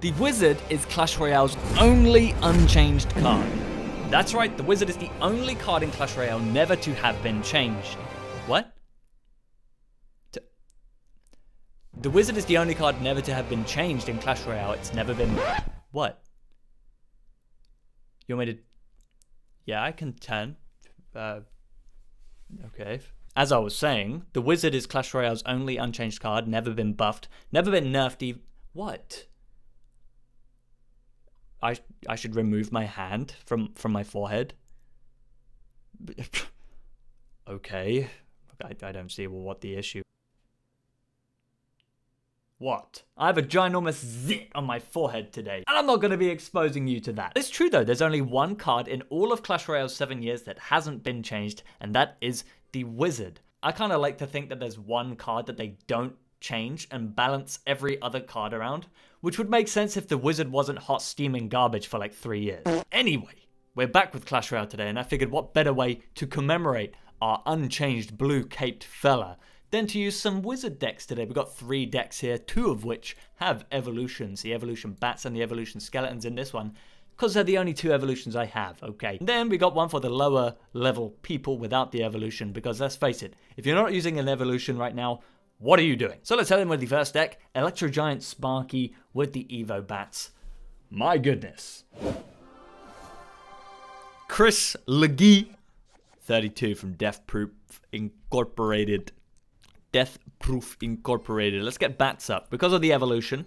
The Wizard is Clash Royale's only unchanged card. That's right, the Wizard is the only card in Clash Royale never to have been changed. What? The Wizard is the only card never to have been changed in Clash Royale. It's never been. What? You want me to. Yeah, I can turn. Uh, okay. As I was saying, the Wizard is Clash Royale's only unchanged card, never been buffed, never been nerfed. Ev- what? I I should remove my hand from from my forehead. okay, I, I don't see what the issue. What? I have a ginormous zit on my forehead today, and I'm not going to be exposing you to that. It's true though, there's only one card in all of Clash Royale's seven years that hasn't been changed, and that is the Wizard. I kind of like to think that there's one card that they don't change and balance every other card around, which would make sense if the Wizard wasn't hot steaming garbage for like three years. Anyway, we're back with Clash Royale today, and I figured what better way to commemorate our unchanged blue caped fella than to use some wizard decks today. We've got three decks here, two of which have evolutions the evolution bats and the evolution skeletons in this one. Because they're the only two evolutions I have, okay. then we got one for the lower level people without the evolution, because let's face it, if you're not using an evolution right now, what are you doing? So let's head in with the first deck, Electro Giant Sparky with the Evo Bats. My goodness. Chris Legee, 32 from Death Proof Incorporated. Death Proof Incorporated. Let's get bats up. Because of the evolution,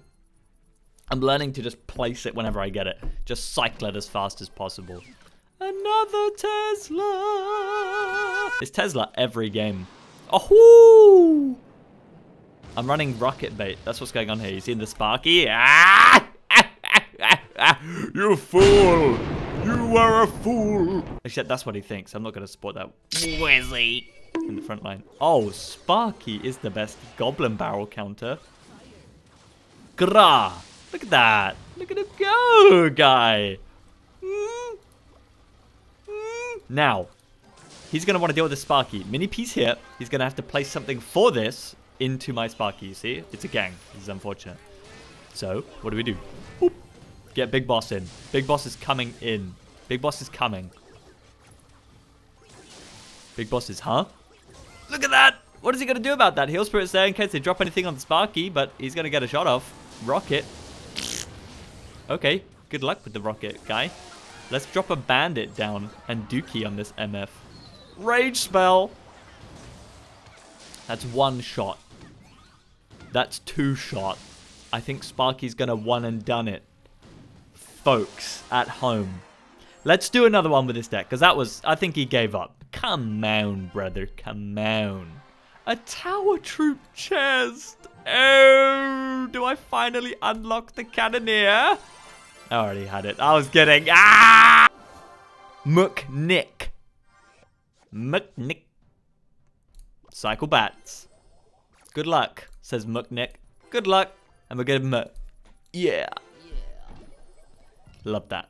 I'm learning to just place it whenever I get it. Just cycle it as fast as possible. Another Tesla! It's Tesla every game. Oh! I'm running rocket bait. That's what's going on here. You see the Sparky? Ah! you fool! You are a fool! Except that's what he thinks. I'm not going to support that. Wizzy! In the front line. Oh, Sparky is the best Goblin Barrel counter. Gra! Look at that! Look at him go, guy! Mm. Mm. Now, he's going to want to deal with the Sparky. Mini piece here. He's going to have to place something for this into my Sparky, you see? It's a gang. This is unfortunate. So, what do we do? Boop. Get Big Boss in. Big Boss is coming in. Big Boss is coming. Big Boss is, huh? Look at that! What is he going to do about that? Heal Spirit's there in case they drop anything on Sparky, but he's going to get a shot off. Rocket. Okay, good luck with the rocket, guy. Let's drop a bandit down and dookie on this MF. Rage spell! That's one shot. That's two shot. I think Sparky's gonna one and done it. Folks, at home. Let's do another one with this deck, because that was, I think he gave up. Come on, brother, come on. A tower troop chest. Oh, do I finally unlock the cannoneer? I already had it. I was kidding. Ah! McNick. McNick. Cycle bats. Good luck, says McNick. Good luck. And we're him Yeah. Love that.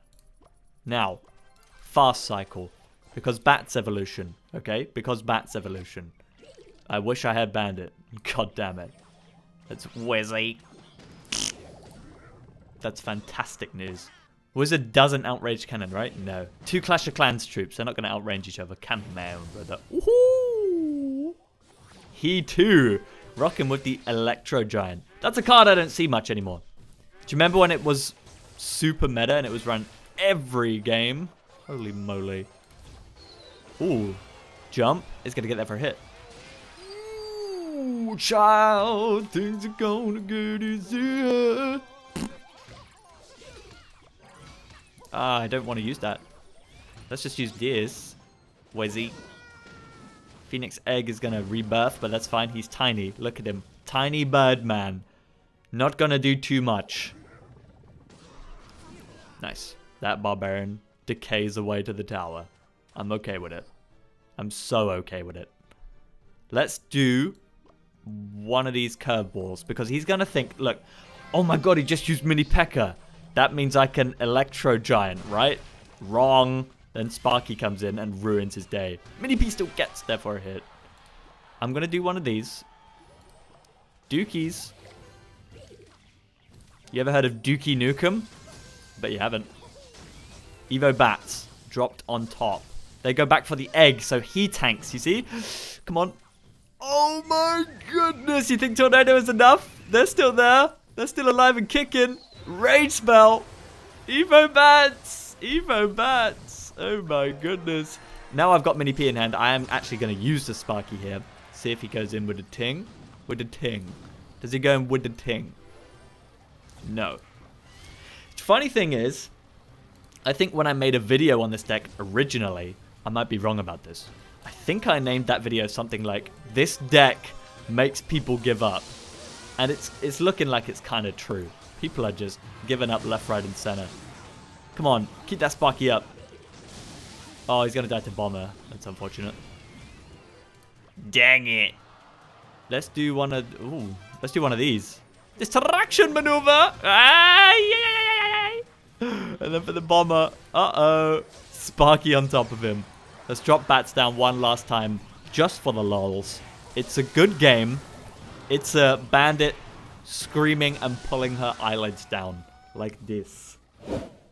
Now, fast cycle. Because bats evolution. Okay? Because bats evolution. I wish I had bandit. God damn it. That's Wizzy. That's fantastic news. Wizard doesn't outrage cannon, right? No. Two Clash of Clans troops. They're not going to outrange each other. Come on, brother. Ooh. He too. Rocking with the Electro Giant. That's a card I don't see much anymore. Do you remember when it was super meta and it was run every game? Holy moly. Ooh. Jump is going to get there for a hit. Ooh, child. Things are going to get easier. Ah, I don't want to use that. Let's just use this. Wizzy. Phoenix Egg is going to rebirth, but that's fine. He's tiny. Look at him. Tiny bird man. Not going to do too much. Nice. That barbarian decays away to the tower. I'm okay with it. I'm so okay with it. Let's do one of these curveballs because he's going to think, look, oh my god, he just used Mini P.E.K.K.A. That means I can Electro Giant, right? Wrong. Then Sparky comes in and ruins his day. Mini P still gets there for a hit. I'm going to do one of these. Dookies. You ever heard of Dookie Nukem? Bet you haven't. Evo Bats dropped on top. They go back for the egg, so he tanks, you see? Come on. Oh my goodness, you think Tornado is enough? They're still there. They're still alive and kicking. Rage Spell. Evo Bats. Evo Bats. Oh my goodness. Now I've got Mini P in hand, I am actually going to use the Sparky here. See if he goes in with a ting. With a ting. Does he go in with a ting? No. Funny thing is, I think when I made a video on this deck originally, I might be wrong about this. I think I named that video something like, this deck makes people give up. And it's it's looking like it's kind of true. People are just giving up left, right, and center. Come on, keep that Sparky up. Oh, he's going to die to Bomber. That's unfortunate. Dang it. Let's do one of... Ooh, let's do one of these. Distraction maneuver. Ah, yeah, And then for the Bomber. Uh-oh. Sparky on top of him. Let's drop Bats down one last time. Just for the lols. It's a good game. It's a bandit screaming and pulling her eyelids down. Like this.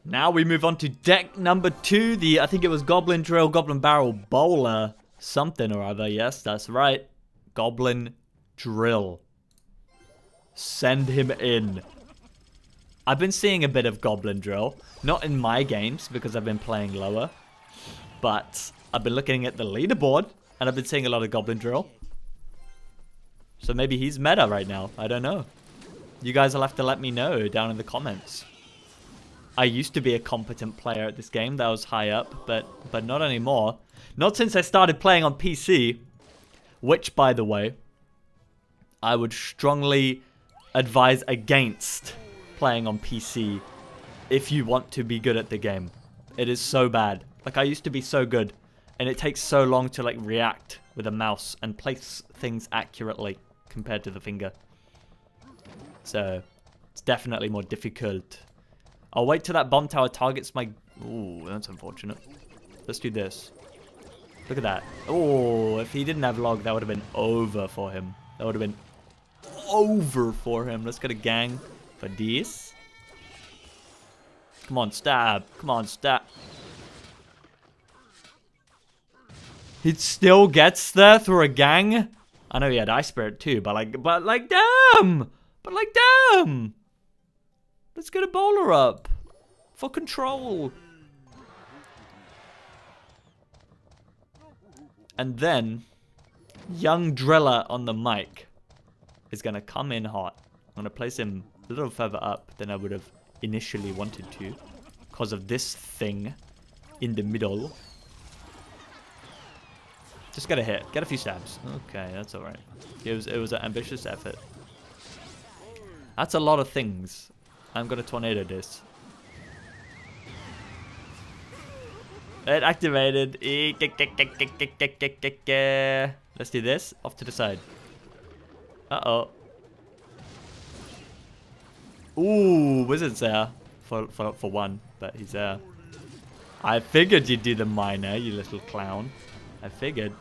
Now we move on to deck number two. The I think it was Goblin Drill, Goblin Barrel, Bowler, something or other. Yes, that's right. Goblin Drill. Send him in. I've been seeing a bit of Goblin Drill. Not in my games because I've been playing lower. But I've been looking at the leaderboard and I've been seeing a lot of Goblin Drill. So maybe he's meta right now. I don't know. You guys will have to let me know down in the comments. I used to be a competent player at this game that was high up, but but not anymore. Not since I started playing on PC, which, by the way, I would strongly advise against playing on PC if you want to be good at the game. It is so bad. Like, I used to be so good, and it takes so long to, like, react with a mouse and place things accurately compared to the finger. So, it's definitely more difficult. I'll wait till that bomb tower targets my... Ooh, that's unfortunate. Let's do this. Look at that. Oh, if he didn't have log, that would have been over for him. That would have been over for him. Let's get a gang for this. Come on, stab. Come on, stab. He still gets there through a gang? I know he had Ice Spirit too, but like, but like, damn! But like, damn! Let's get a bowler up. For control. And then, young driller on the mic is going to come in hot. I'm going to place him a little further up than I would have initially wanted to. Because of this thing in the middle. Just get a hit. Get a few stabs. Okay, that's alright. It was, it was an ambitious effort. That's a lot of things. I'm gonna tornado this. It activated. Let's do this. Off to the side. Uh-oh. Ooh, Wizard's there. For, for, for one, but he's there. I figured you'd do the miner, you little clown. I figured.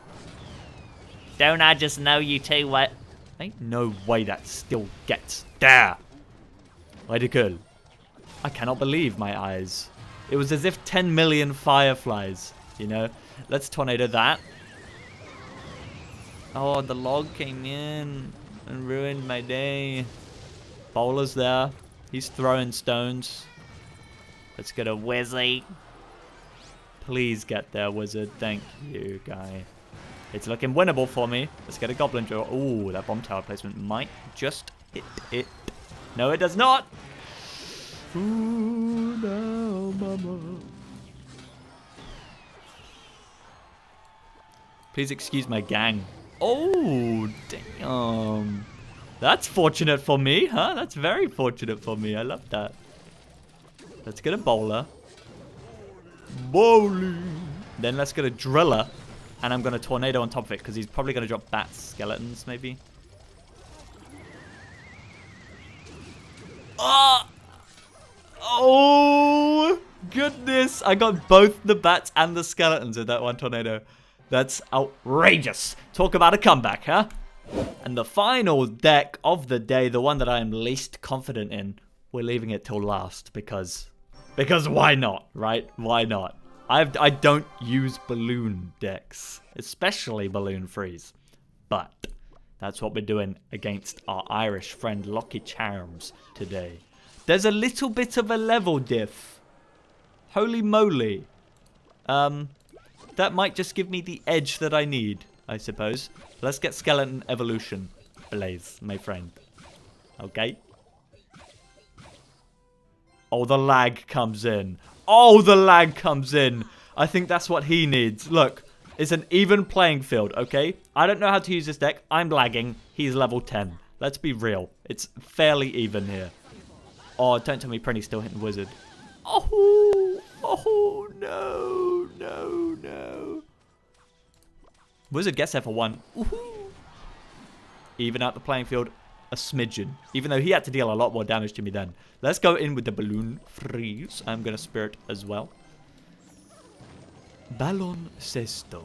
Don't I just know you two what? Ain't no way that still gets there. Radical. I cannot believe my eyes. It was as if 10 million fireflies, you know? Let's tornado that. Oh, the log came in and ruined my day. Bowler's there. He's throwing stones. Let's get a Wizzy. Please get there, Wizard. Thank you, guy. It's looking winnable for me. Let's get a Goblin Drill. Ooh, that Bomb Tower placement might just hit it. No, it does not. Ooh, now, mama. Please excuse my gang. Oh, damn. That's fortunate for me, huh? That's very fortunate for me. I love that. Let's get a bowler. Bowling. Then let's get a driller. And I'm going to tornado on top of it because he's probably going to drop bats, skeletons, maybe. Oh! Oh, goodness. I got both the bats and the skeletons in that one tornado. That's outrageous. Talk about a comeback, huh? And the final deck of the day, the one that I am least confident in. we're leaving it till last because because why not, right? Why not? I've, I don't use balloon decks, especially balloon freeze. But that's what we're doing against our Irish friend Lucky Charms today. There's a little bit of a level diff. Holy moly. Um, that might just give me the edge that I need, I suppose. Let's get Skeleton Evolution. Blaze, my friend. Okay. Oh, the lag comes in. Oh, the lag comes in. I think that's what he needs. Look, it's an even playing field, okay? I don't know how to use this deck. I'm lagging. He's level 10. Let's be real. It's fairly even here. Oh, don't tell me Prenny's still hitting Wizard. Oh, oh, no, no, no. Wizard gets there for one. Even out the playing field a smidgen. Even though he had to deal a lot more damage to me then. Let's go in with the balloon freeze. I'm going to spirit as well. Baloncesto.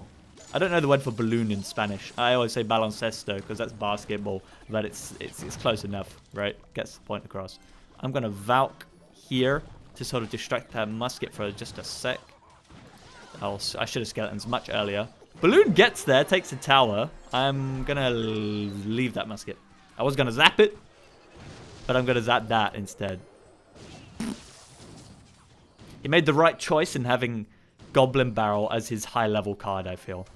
I don't know the word for balloon in Spanish. I always say baloncesto because that's basketball, but it's, it's it's close enough, right? Gets the point across. I'm gonna Valk here to sort of distract that musket for just a sec. I'll, I should have skeletons much earlier. Balloon gets there, takes a tower. I'm gonna leave that musket. I was gonna zap it, but I'm gonna zap that instead. He made the right choice in having Goblin Barrel as his high level card, I feel.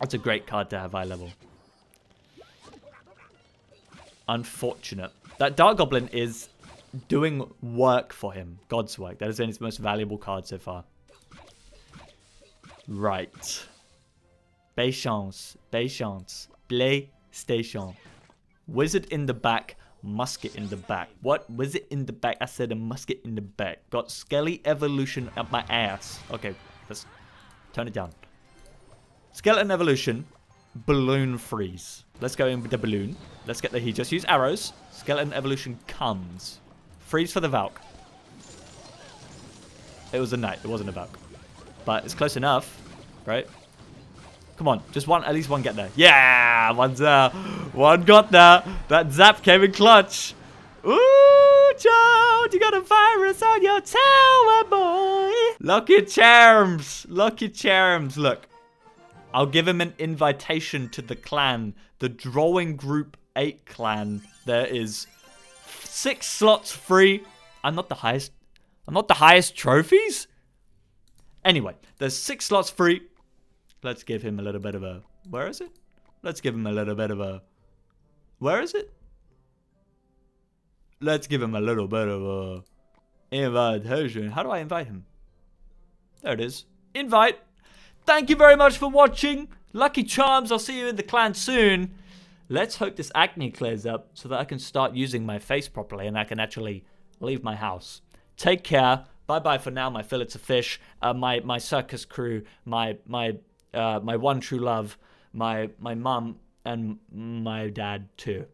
That's a great card to have high level. Unfortunate. That Dart Goblin is doing work for him. God's work. That has been his most valuable card so far. Right. Patience. Patience. PlayStation. Wizard in the back. Musket in the back. What? was it in the back? I said a musket in the back. Got Skelly Evolution up my ass. Okay, let's turn it down. Skeleton Evolution. Balloon Freeze. Let's go in with the balloon. Let's get the he just use arrows. Skeleton Evolution comes. Freeze for the Valk. It was a knight. It wasn't a Valk. But it's close enough, right? Come on, just one, at least one get there. Yeah, one's there. One got there. That zap came in clutch. Ooh, child, you got a virus on your tower, boy. Lucky Charms. Lucky Charms. Look, I'll give him an invitation to the clan. The Drawing Group 8 clan. There is six slots free. I'm not the highest. I'm not the highest trophies. Anyway, there's six slots free. Let's give him a little bit of a... Where is it? Let's give him a little bit of a... Where is it? Let's give him a little bit of a... Invitation. How do I invite him? There it is. Invite. Thank you very much for watching. Lucky Charms, I'll see you in the clan soon. Let's hope this acne clears up so that I can start using my face properly and I can actually leave my house. Take care. Bye bye for now, my fillets of fish, uh, my my circus crew, my my uh, my one true love, my my mom, and my dad too.